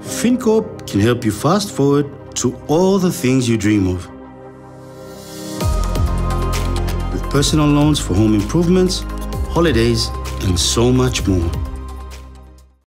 FinCorp can help you fast forward to all the things you dream of. With personal loans for home improvements, holidays, and so much more.